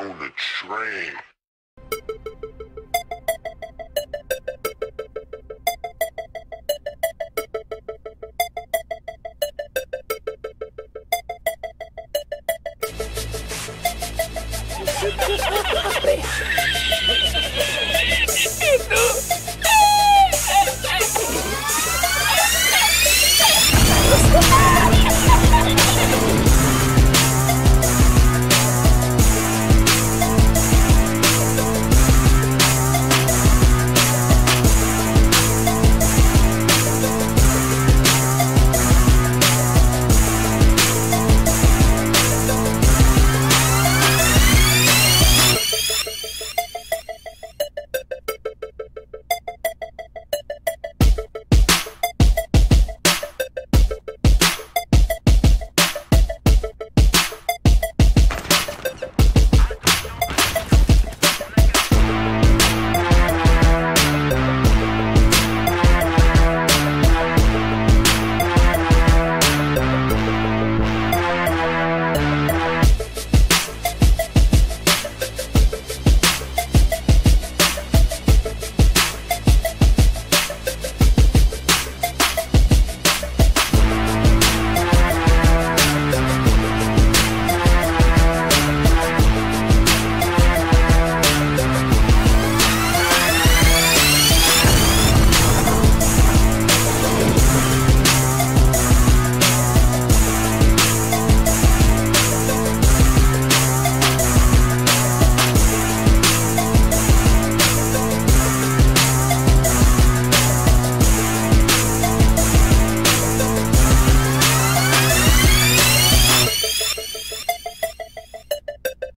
Ray on the train. Itu